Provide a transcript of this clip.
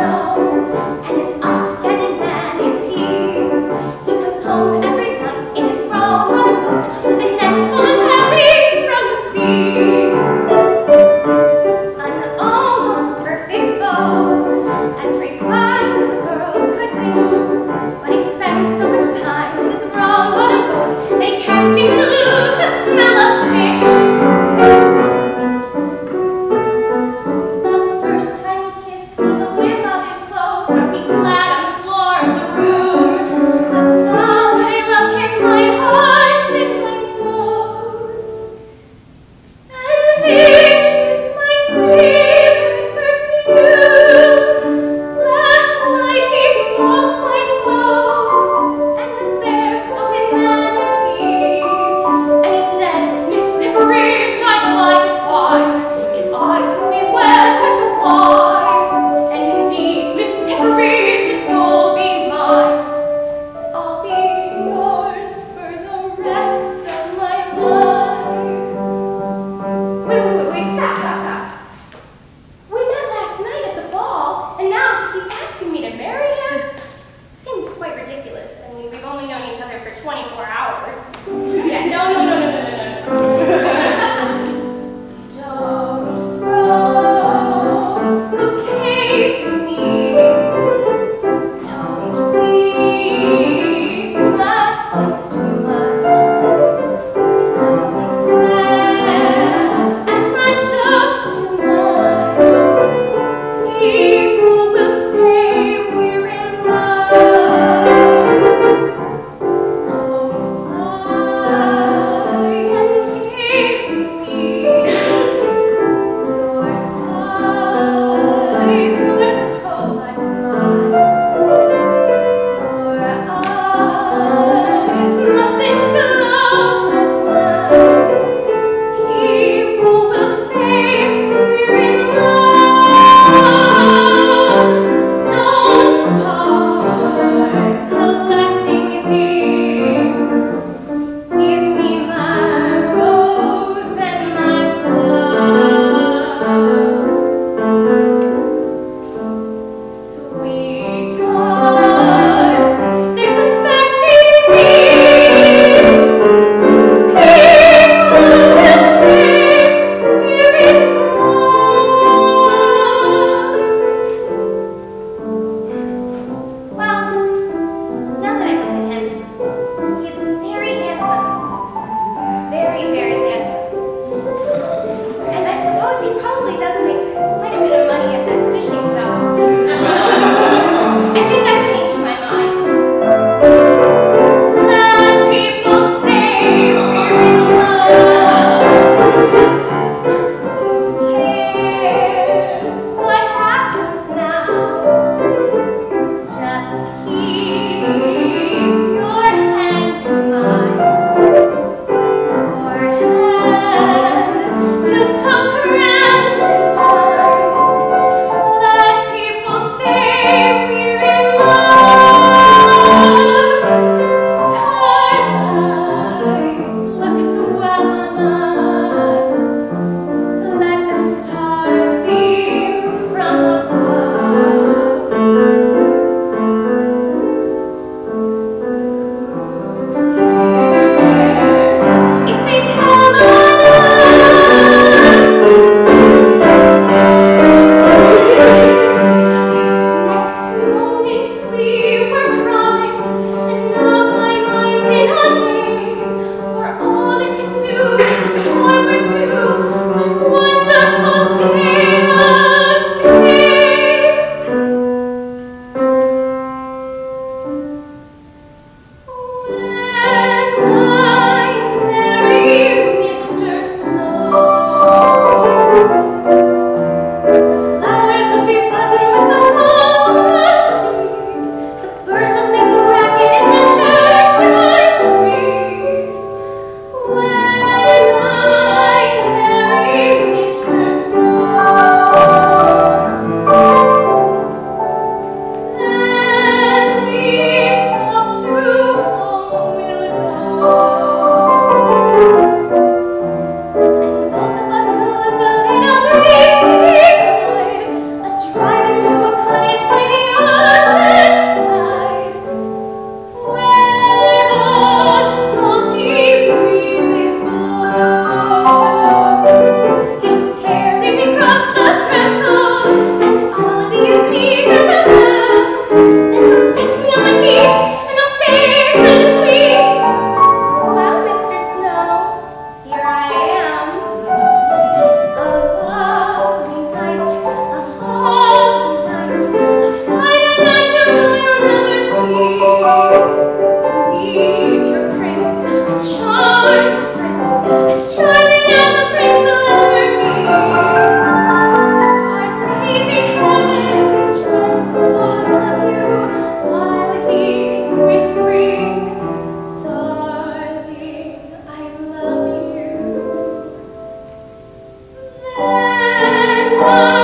know. ます。one.